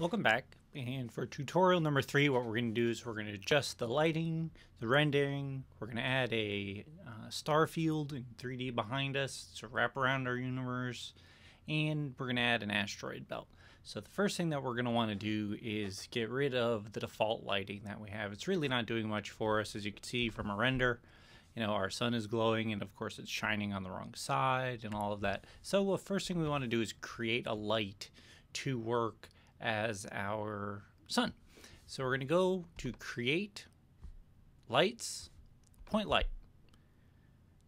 Welcome back. And for tutorial number three, what we're going to do is we're going to adjust the lighting, the rendering. We're going to add a uh, star field in 3D behind us to wrap around our universe. And we're going to add an asteroid belt. So the first thing that we're going to want to do is get rid of the default lighting that we have. It's really not doing much for us, as you can see from a render. You know, our sun is glowing, and of course it's shining on the wrong side and all of that. So the first thing we want to do is create a light to work as our sun. So we're going to go to create lights, point light.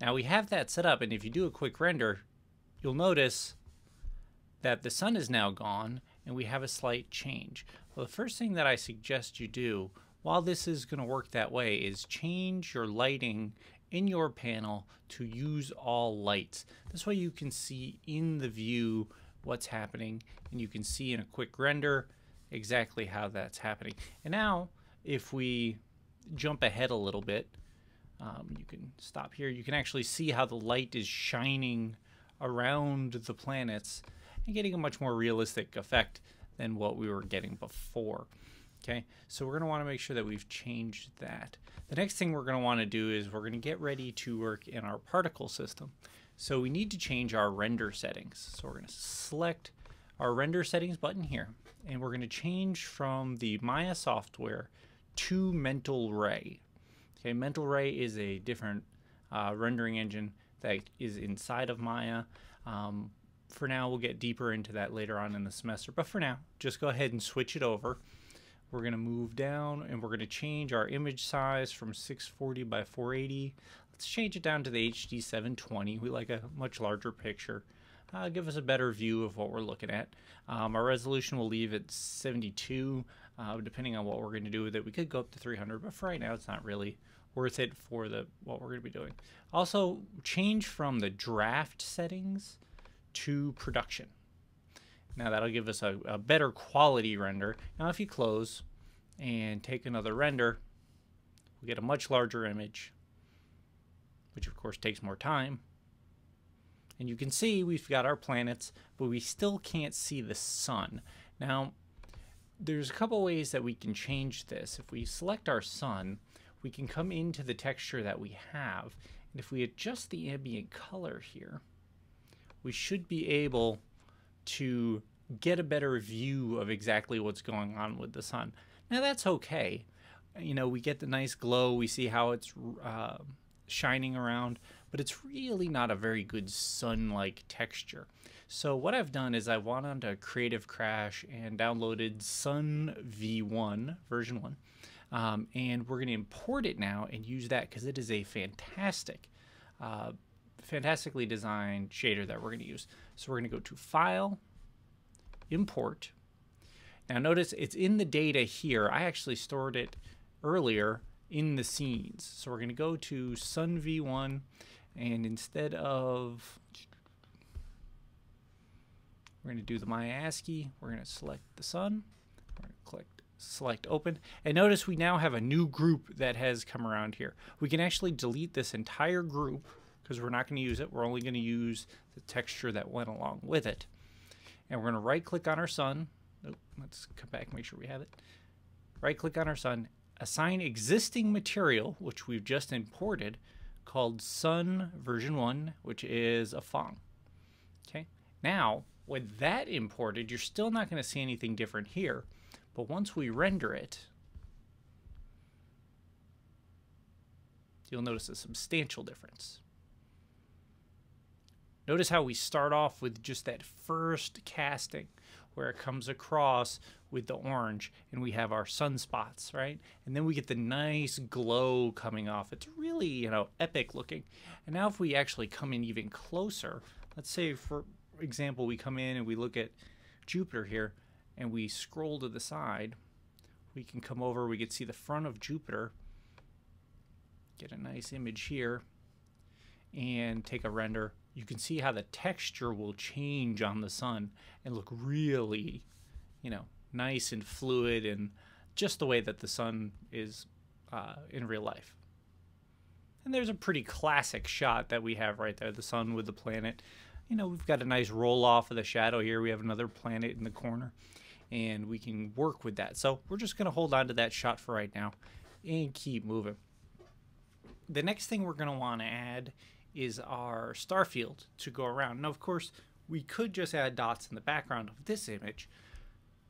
Now we have that set up, and if you do a quick render, you'll notice that the sun is now gone and we have a slight change. Well, the first thing that I suggest you do while this is going to work that way is change your lighting in your panel to use all lights. This way you can see in the view what's happening and you can see in a quick render exactly how that's happening. And now if we jump ahead a little bit, um, you can stop here, you can actually see how the light is shining around the planets and getting a much more realistic effect than what we were getting before. Okay, so we're going to want to make sure that we've changed that. The next thing we're going to want to do is we're going to get ready to work in our particle system. So we need to change our render settings. So we're going to select our render settings button here, and we're going to change from the Maya software to Mental Ray. Okay, Mental Ray is a different uh, rendering engine that is inside of Maya. Um, for now, we'll get deeper into that later on in the semester, but for now, just go ahead and switch it over. We're going to move down and we're going to change our image size from 640 by 480 Let's change it down to the HD 720. We like a much larger picture. Uh, give us a better view of what we're looking at. Um, our resolution will leave at 72, uh, depending on what we're going to do with it. We could go up to 300, but for right now, it's not really worth it for the what we're going to be doing. Also, change from the draft settings to production. Now that'll give us a, a better quality render. Now if you close and take another render, we get a much larger image which of course takes more time. And you can see we've got our planets, but we still can't see the sun. Now, there's a couple ways that we can change this. If we select our sun, we can come into the texture that we have. And if we adjust the ambient color here, we should be able to get a better view of exactly what's going on with the sun. Now that's okay. You know, we get the nice glow. We see how it's uh, shining around, but it's really not a very good sun-like texture. So what I've done is I went onto Creative Crash and downloaded Sun V1 version 1. Um, and we're going to import it now and use that because it is a fantastic, uh, fantastically designed shader that we're going to use. So we're going to go to File, Import. Now notice it's in the data here. I actually stored it earlier in the scenes. So we're going to go to Sun V1 and instead of we're going to do the Maya ASCII, we're going to select the sun. We're going to click select open. And notice we now have a new group that has come around here. We can actually delete this entire group because we're not going to use it. We're only going to use the texture that went along with it. And we're going to right click on our sun. Oh, let's come back make sure we have it. Right click on our sun assign existing material, which we've just imported, called Sun version 1, which is a Phong. Okay, now with that imported, you're still not going to see anything different here, but once we render it, you'll notice a substantial difference. Notice how we start off with just that first casting where it comes across with the orange and we have our sunspots, right? And then we get the nice glow coming off. It's really, you know, epic looking. And now if we actually come in even closer, let's say for example, we come in and we look at Jupiter here and we scroll to the side, we can come over, we can see the front of Jupiter, get a nice image here, and take a render you can see how the texture will change on the sun and look really, you know, nice and fluid and just the way that the sun is uh, in real life. And there's a pretty classic shot that we have right there the sun with the planet. You know, we've got a nice roll off of the shadow here. We have another planet in the corner. and we can work with that. So we're just going to hold on to that shot for right now and keep moving. The next thing we're going to want to add is our star field to go around. Now, of course, we could just add dots in the background of this image,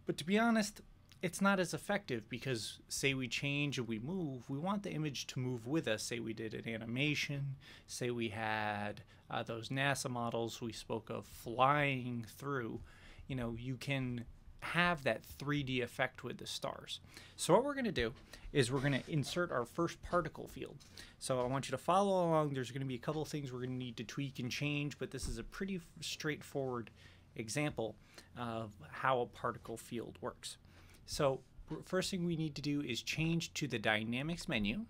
but to be honest, it's not as effective because say we change and we move, we want the image to move with us. Say we did an animation, say we had uh, those NASA models we spoke of flying through, you know, you can have that 3D effect with the stars. So what we're going to do is we're going to insert our first particle field. So I want you to follow along. There's going to be a couple things we're going to need to tweak and change, but this is a pretty straightforward example of how a particle field works. So first thing we need to do is change to the dynamics menu.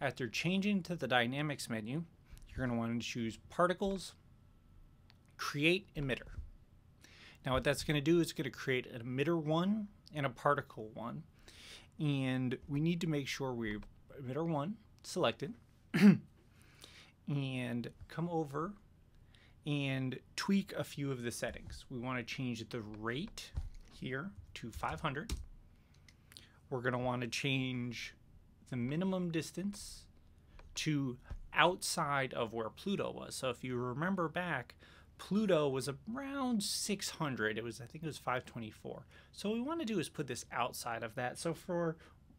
After changing to the dynamics menu, you're going to want to choose particles, create emitter. Now what that's going to do is going to create an emitter one and a particle one. And we need to make sure we emitter one selected and come over and tweak a few of the settings. We want to change the rate here to 500. We're going to want to change the minimum distance to outside of where Pluto was. So if you remember back, Pluto was around 600. It was, I think it was 524. So what we want to do is put this outside of that. So for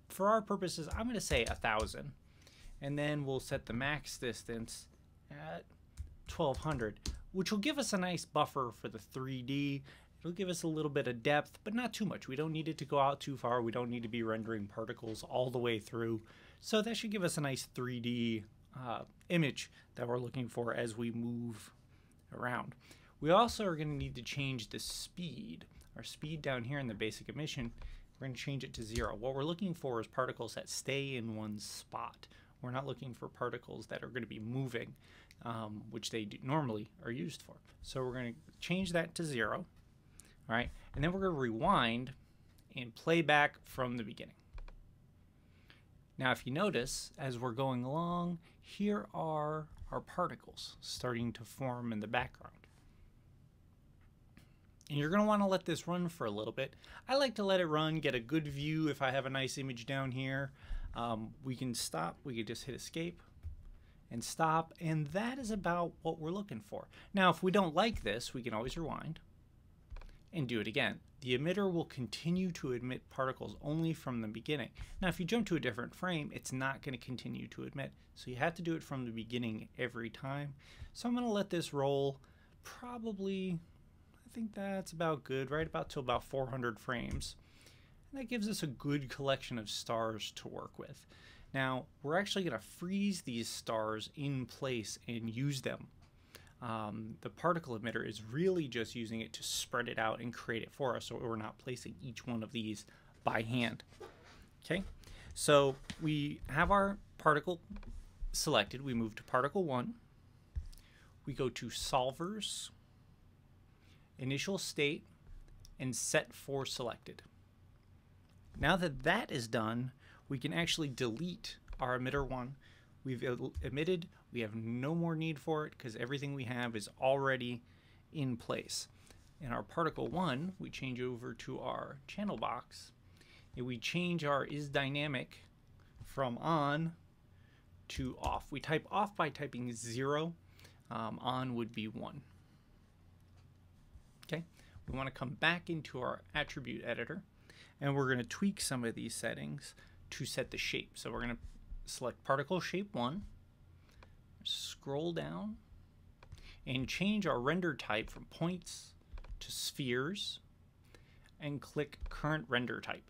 for our purposes, I'm going to say a thousand, and then we'll set the max distance at 1200, which will give us a nice buffer for the 3D It'll give us a little bit of depth, but not too much. We don't need it to go out too far. We don't need to be rendering particles all the way through. So that should give us a nice 3D uh, image that we're looking for as we move around. We also are going to need to change the speed. Our speed down here in the basic emission, we're going to change it to zero. What we're looking for is particles that stay in one spot. We're not looking for particles that are going to be moving, um, which they normally are used for. So we're going to change that to zero. All right, and then we're going to rewind and play back from the beginning. Now, if you notice, as we're going along, here are our particles starting to form in the background. And you're going to want to let this run for a little bit. I like to let it run, get a good view if I have a nice image down here. Um, we can stop, we can just hit escape and stop, and that is about what we're looking for. Now, if we don't like this, we can always rewind and do it again. The emitter will continue to emit particles only from the beginning. Now, if you jump to a different frame, it's not going to continue to emit. So you have to do it from the beginning every time. So I'm going to let this roll probably, I think that's about good, right about to about 400 frames. And that gives us a good collection of stars to work with. Now, we're actually going to freeze these stars in place and use them um, the particle emitter is really just using it to spread it out and create it for us so we're not placing each one of these by hand. Okay, so we have our particle selected. We move to particle one. We go to solvers, initial state, and set for selected. Now that that is done, we can actually delete our emitter one. We've emitted we have no more need for it because everything we have is already in place. In our particle one, we change over to our channel box and we change our is dynamic from on to off. We type off by typing zero, um, on would be one. Okay, we want to come back into our attribute editor and we're going to tweak some of these settings to set the shape. So we're going to select particle shape one scroll down and change our render type from points to spheres and click current render type.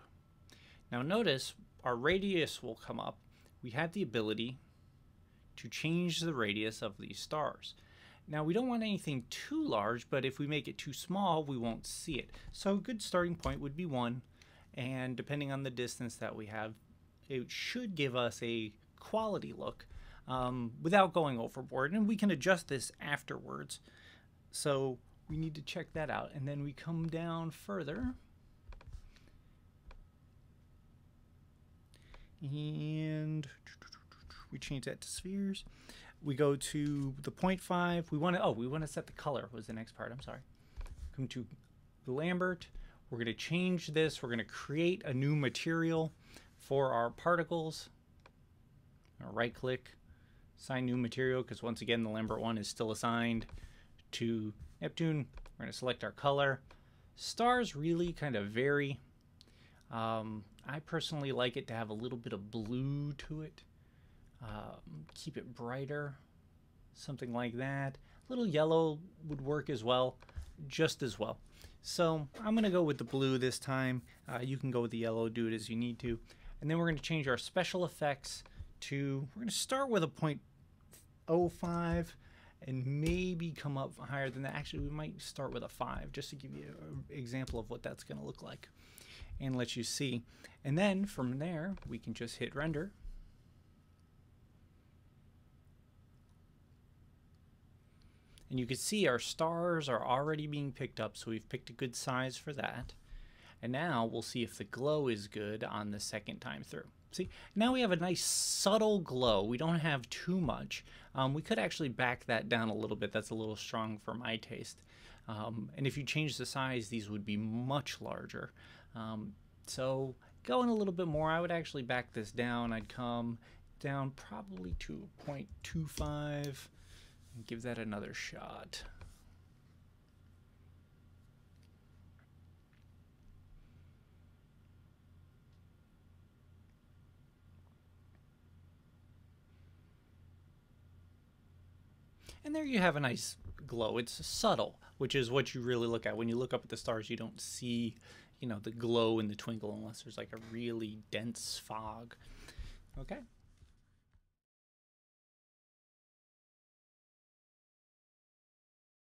Now notice our radius will come up. We have the ability to change the radius of these stars. Now we don't want anything too large, but if we make it too small, we won't see it. So a good starting point would be one, and depending on the distance that we have, it should give us a quality look um, without going overboard. And we can adjust this afterwards. So we need to check that out. And then we come down further. And we change that to spheres. We go to the 0.5. We want to, oh, we want to set the color was the next part. I'm sorry. Come to Lambert. we're going to change this. We're going to create a new material for our particles. Right click, assign new material, because once again, the Lambert one is still assigned to Neptune. We're going to select our color. Stars really kind of vary. Um, I personally like it to have a little bit of blue to it. Um, keep it brighter, something like that. A little yellow would work as well, just as well. So I'm going to go with the blue this time. Uh, you can go with the yellow, do it as you need to. And then we're going to change our special effects to, we're going to start with a 0.05 and maybe come up higher than that. Actually, we might start with a 5 just to give you an example of what that's going to look like and let you see. And then from there, we can just hit render. And you can see our stars are already being picked up, so we've picked a good size for that. And now we'll see if the glow is good on the second time through. See, now we have a nice subtle glow. We don't have too much. Um, we could actually back that down a little bit. That's a little strong for my taste. Um, and if you change the size, these would be much larger. Um, so going a little bit more, I would actually back this down. I'd come down probably to 0.25 and give that another shot. And there you have a nice glow. It's subtle, which is what you really look at. When you look up at the stars, you don't see, you know, the glow and the twinkle unless there's like a really dense fog. Okay.